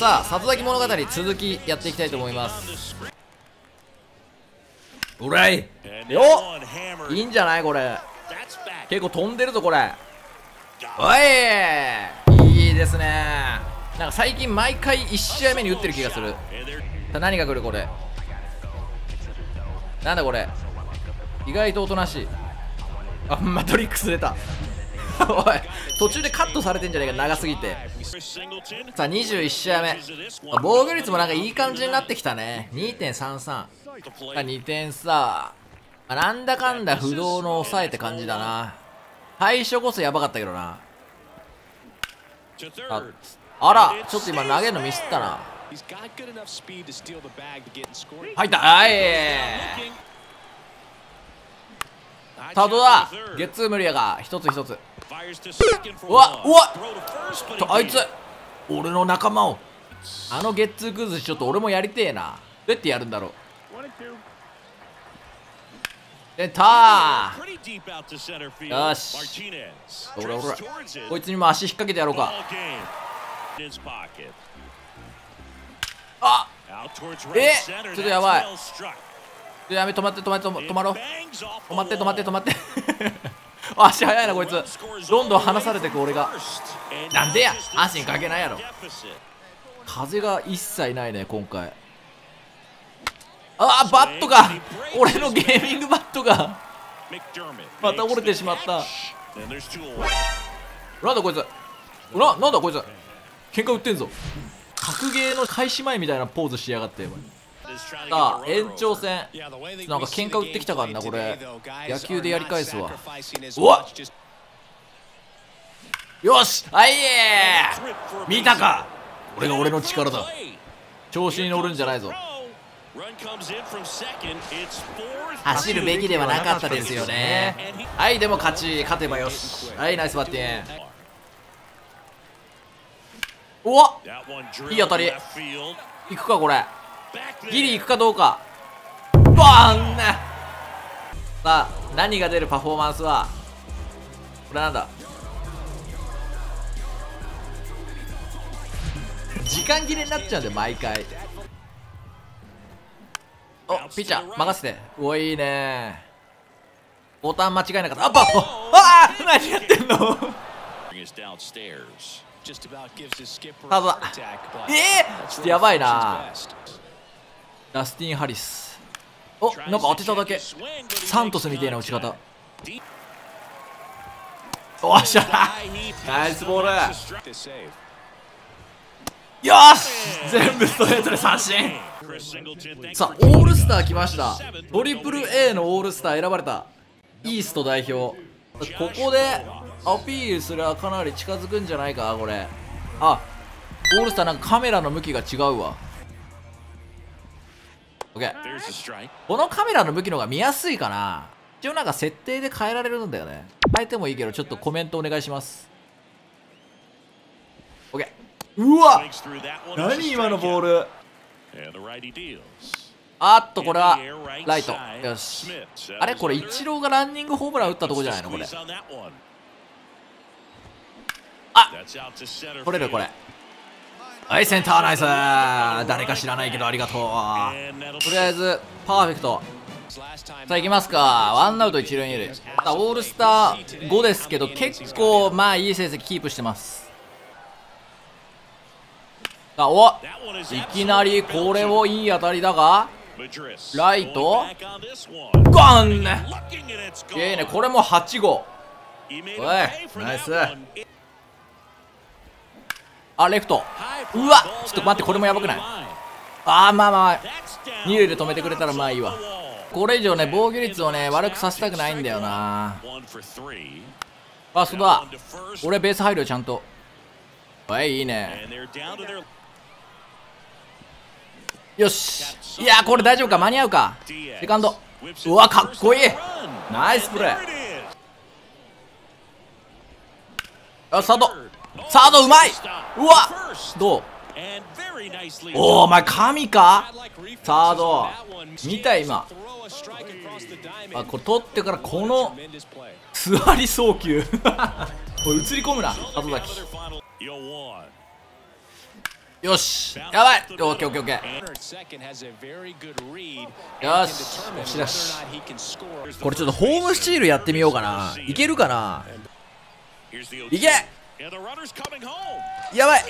さあ里崎物語続きやっていきたいと思います。うらい。よっ。いいんじゃないこれ。結構飛んでるぞこれ。おいいいですね。なんか最近毎回1試合目に打ってる気がする。何が来るこれ。なんだこれ。意外とおとなしい。あマトリックス出た おい途中でカットされてんじゃねえか長すぎて。さあ21試合目。防御率もなんかいい感じになってきたね。2.33 2点差なんだかんだ不動の抑えって感じだな。最初こそやばかったけどな。ああらちょっと今投げるのミスったな。入った。はいタドだゲッツー無理やが一つ一つ。うわうわちょっとあいつ俺の仲間を。あのゲッツー崩しちょっと俺もやりてえな。どうやってやるんだろう。出たよし。ほらほら。こいつにも足引っ掛けてやろうか。あえちょっとやばい。やめ止まって止まって止まろう。止まって止まって止まって。足早いなこいつ。どんどん離されてく俺が。なんでや？足にかけないやろ。風が一切ないね今回。ああバットが。俺のゲーミングバットが。また折れてしまった。なんだこいつ。ななんだこいつ。喧嘩売ってんぞ。格ゲーの開始前みたいなポーズしやがってさあ延長戦。なんか喧嘩売ってきたからなこれ。野球でやり返すわ。うわよしあいえ見たか。俺が俺の力だ。調子に乗るんじゃないぞ。走るべきではなかったですよね。はいでも勝ち勝てばよし。はいナイスバッティンうわいい当たり。いくかこれギリいくかどうか。バーンね。さあ何が出るパフォーマンスはこれなんだ。時間切れになっちゃうんだよ毎回。おピッチャー任せて。おいいね。ボタン間違えなかった。あっばああ何やってんの？ただ？えー、ちょっとやばいなラスティン・ハリス。おなんか当てただけ。サントスみたいな打ち方。おっしゃナイスボール。よし！全部ストレートで三振。さあオールスター来ました。トリプル A のオールスター選ばれた。イースト代表。ここでアピールすればかなり近づくんじゃないかこれ。あオールスターなんかカメラの向きが違うわ。OK このカメラの向きの方が見やすいかな。一応なんか設定で変えられるんだよね。変えてもいいけどちょっとコメントお願いします。OK うわ何今のボールあっとこれはライト。よし。あれこれイチローがランニングホームラン打ったとこじゃないのこれ。あ取れるこれはいセンターナイス。誰か知らないけどありがとう。とりあえずパーフェクト。さあ行きますか。ワンアウト一塁二塁。オールスター5ですけど結構まあいい成績キープしてます。あおいきなりこれをいい当たりだがライト。ゴンね。いいねこれも8号。おいナイス。あレフト。うわちょっと待ってこれもやばくない？あーまあまあ二塁で止めてくれたらまあいいわ。これ以上ね防御率をね悪くさせたくないんだよな。あそうだ。俺ベース入るよちゃんと。はいいいね。よし。いやこれ大丈夫か？間に合うか？セカンド。うわかっこいい。ナイスプレー。あサード。サードうまい。うわ。どう？おお前神か？サード見た今。あこれ取ってからこの座り送球。これ映り込むな後崎。よし。やばい。オッケーオッケーオッケー。よし。よしよし。これちょっとホームスチールやってみようかな。いけるかな？いけやばい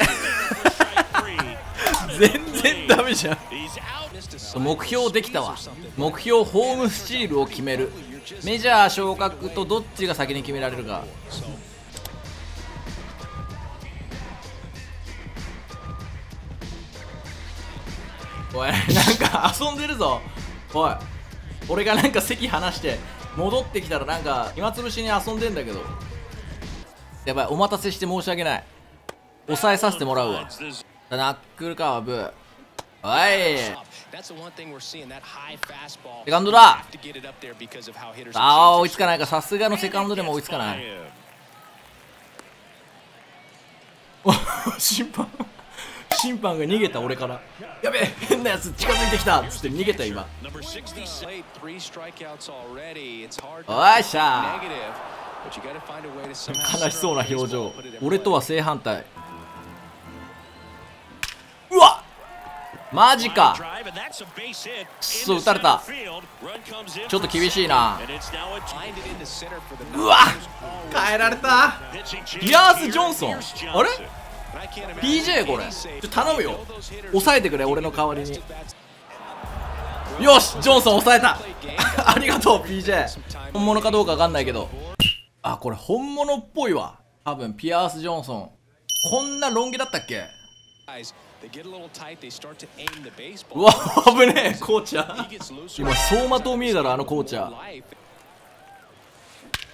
全然ダメじゃん。目標できたわ。目標ホームスチールを決める。メジャー昇格とどっちが先に決められるか。おいなんか遊んでるぞ。おい俺がなんか席離して戻ってきたらなんか暇つぶしに遊んでんだけどやばいお待たせして申し訳ない。抑えさせてもらうわ。ナックルカーブ。おい。セカンドだ。ああ追いつかないか。さすがのセカンドでも追いつかない。審判審判が逃げた俺から。やべえ変なやつ近づいてきた。っつって逃げた今。おいしゃ悲しそうな表情。俺とは正反対。うわマジか！くそ打たれた。ちょっと厳しいな。うわ変えられた。ギアース・ジョンソン？あれ？PJ これ。ちょ頼むよ。抑えてくれ俺の代わりに。よし！ジョンソン抑えた。ありがとう PJ 本物かどうか分かんないけどあこれ本物っぽいわ。多分ピアース・ジョンソン。こんなロン毛だったっけ？うわ危ねえコーチャー。今走馬灯見えたろあのコーチャー。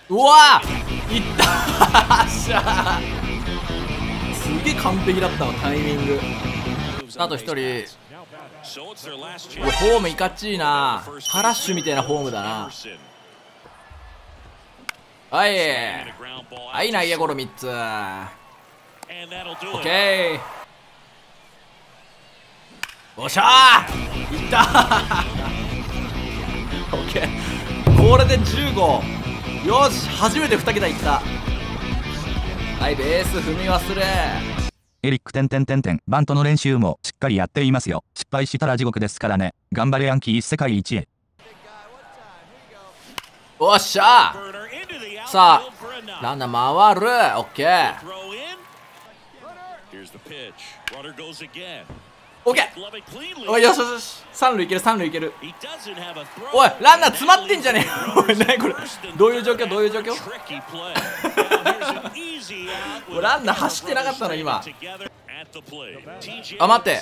うわいったしゃすげえ完璧だったわタイミング。あと1人。ホームいかっちいな。ハラッシュみたいなホームだなはい。はい。内野ゴロ3つ。オッケー。おっしゃー。いった オッケー。これで15よし初めて2桁いった。はいベース踏み忘れ。エリック点点点点バントの練習もしっかりやっていますよ。失敗したら地獄ですからね。頑張れヤンキー。世界一へ。おっしゃーさあランナー回る。オッケーオッケーおいよしよし三塁いける三塁いける。おいランナー詰まってんじゃねえ。おい何これ？どういう状況？どういう状況？ランナー走ってなかったの今。あ待って。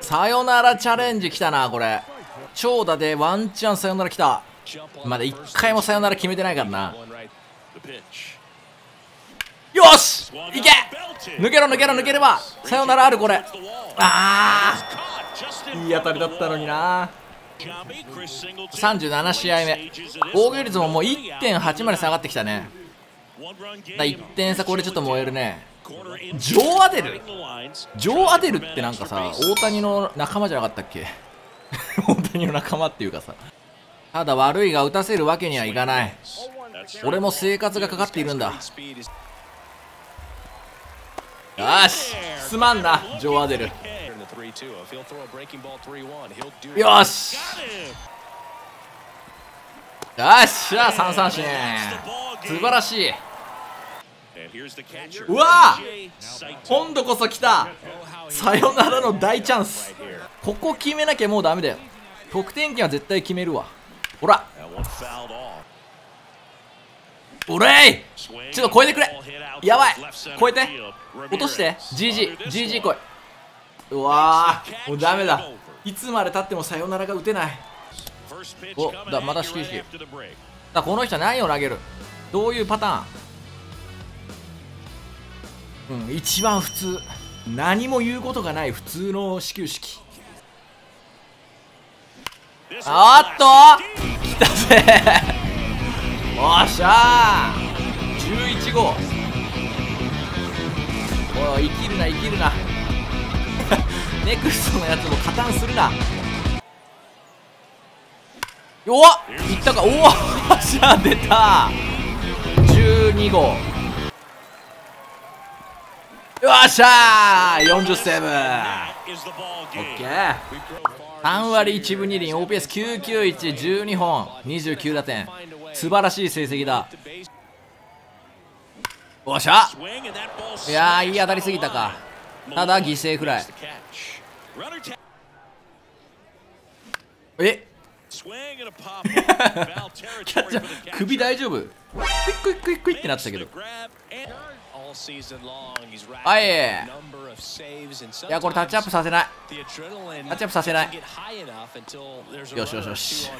さよならチャレンジ来たなこれ。長打でワンチャンさよなら来た。まだ1回もさよなら決めてないからなよしいけ抜けろ抜けろ抜ければさよならあるこれああいい当たりだったのにな。37試合目。防御率ももう1.8まで下がってきたね。だ1点差これちょっと燃えるね。ジョー・アデル。ジョー・アデルってなんかさ大谷の仲間じゃなかったっけ？大谷の仲間っていうかさ。ただ悪いが打たせるわけにはいかない俺も生活がかかっているんだ。よしすまんなジョー・アデル。よし。よっしゃ3三振。素晴らしい。うわ今度こそ来た。さよならの大チャンス。ここ決めなきゃもうダメだよ。得点圏は絶対決めるわ。ほら。おれい！ちょっと超えてくれ！やばい！超えて！落として！GG GG 来い！うわもうダメだ！いつまでたってもさよならが打てない！おだまた始球式だこの人は何を投げる？どういうパターン？うん一番普通。何も言うことがない。普通の始球式。あっと！来たぜおっしゃー。11号。おい生きるな生きるな。ネクストのやつも加担するな。おっ。いったか。おおしゃ出た。12号。よっしゃー。40セーブ。オッケー。3割1分2厘。OPS99112 本。29打点。素晴らしい成績だ。おっしゃ。いやーいい当たりすぎたか。ただ犠牲フライ。え？キャッチャー首大丈夫？クイックイックイックイってなってたけどはいいやこれタッチアップさせない。タッチアップさせない。よしよしよし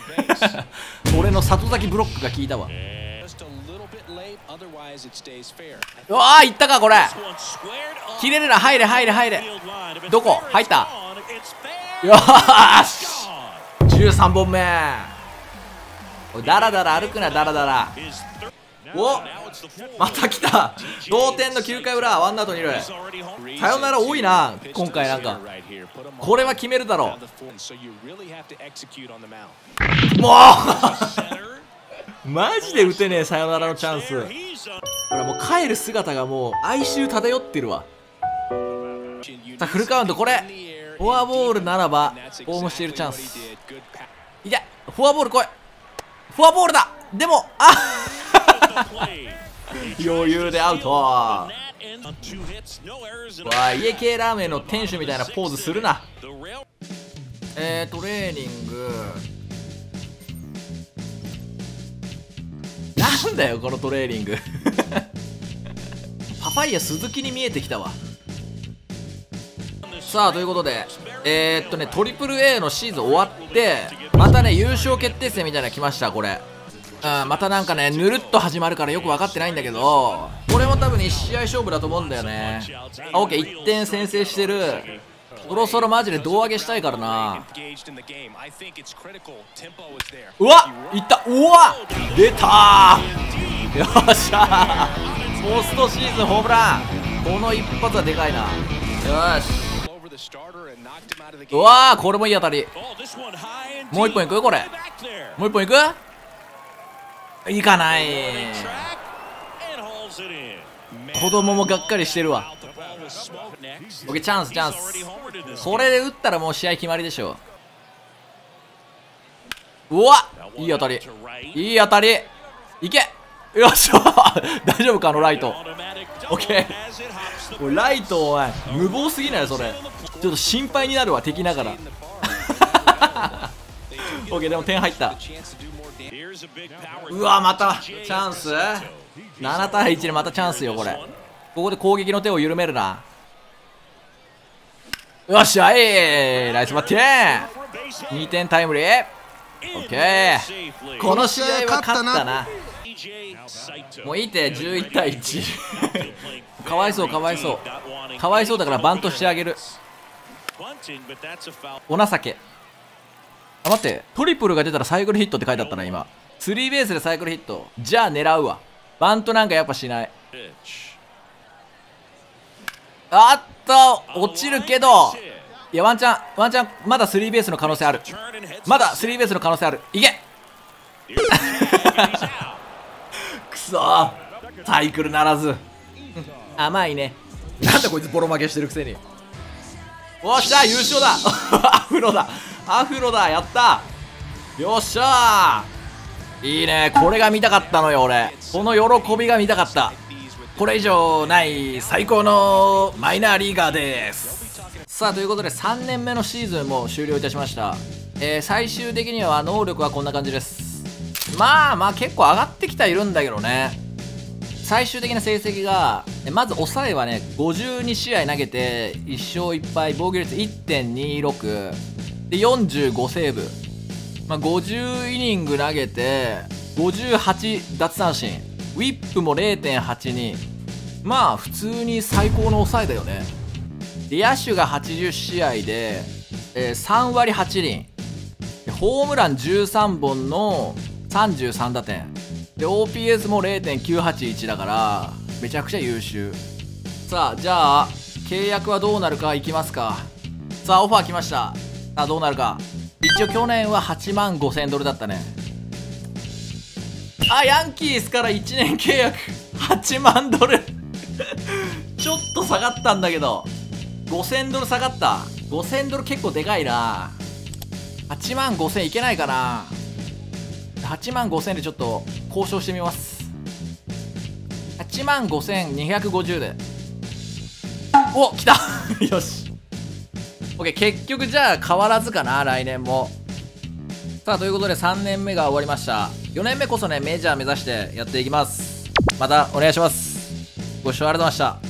俺の里崎ブロックが効いたわ。うわーいったかこれ。切れるな。入れ入れ入れ。どこ？入った。よーし13本目。ダラダラ歩くなダラダラおまた来た。同点の9回裏ワンアウト二塁。さよなら多いな今回なんか。これは決めるだろう。もう。マジで打てねえさよならのチャンス。ほらもう帰る姿がもう哀愁漂ってるわ。さあフルカウントこれ。フォアボールならばホームしているチャンス。いやフォアボール来い。フォアボールだ。でもあ余裕でアウト。わあ家系ラーメンの店主みたいなポーズするな。えートレーニング。なんだよこのトレーニング。パパイヤ鈴木に見えてきたわ。さあということでえー、っとねトリプル a のシーズン終わってまたね優勝決定戦みたいなの来ましたこれ。うんまたなんかねぬるっと始まるからよく分かってないんだけどこれも多分1試合勝負だと思うんだよね。あオッケー1点先制してる。そろそろマジで胴上げしたいからな。うわいった。うわ出た。よっしゃ。ポストシーズンホームラン。この一発はでかいな。よし。うわーこれもいい当たり。もう一本いく？これ。もう一本いく？いかない。子供もがっかりしてるわ。オッケーチャンスチャンス。これで打ったらもう試合決まりでしょう。わいい当たり。いい当たり。いけ。よっしゃ。大丈夫かあのライト。オッケー。ライトお前無謀すぎないそれ。ちょっと心配になるわ敵ながら。オッケーでも点入ったうわまたチャンス？7対1でまたチャンスよこれここで攻撃の手を緩めるな。よっしゃいナイスバッティン2点タイムリー。オッケー。この試合は勝ったな。もういいって11対1かわいそうかわいそう。かわいそうだからバントしてあげる。お情け。あ待って。トリプルが出たらサイクルヒットって書いてあったな今スリーベースでサイクルヒット。じゃあ狙うわ。バントなんかやっぱしない。あっと落ちるけど。いやワンチャンワンチャンまだスリーベースの可能性ある。まだスリーベースの可能性ある。いけ。くそサイクルならず。甘いね。なんでこいつボロ負けしてるくせに。おっしゃ優勝だ。アフロだ。アフロだ。やった。よっしゃいいね。これが見たかったのよ俺。この喜びが見たかった。これ以上ない最高のマイナーリーガーです。さあということで3年目のシーズンも終了いたしました。えー、最終的には能力はこんな感じです。まあまあ結構上がってきてはいるんだけどね。最終的な成績がまず抑えはね52試合投げて1勝1敗防御率1.26で45セーブ、まあ、50イニング投げて58奪三振。ウィップも0.82まあ普通に最高の抑えだよね。で野手が80試合で、えー、3割8厘。ホームラン13本の33打点。で OPS も0.981だからめちゃくちゃ優秀。さあじゃあ契約はどうなるかいきますか。さあオファー来ました。さあどうなるか。一応去年は8万5000ドルだったね。あヤンキースから1年契約。8万ドル。ちょっと下がったんだけど。5000ドル下がった。5000ドル結構でかいな。8万5000いけないかな。8万5000でちょっと交渉してみます。8万5250で。お来た。よし。OK 結局じゃあ変わらずかな来年も。さあということで3年目が終わりました。4年目こそねメジャー目指してやっていきます。またお願いします。ご視聴ありがとうございました。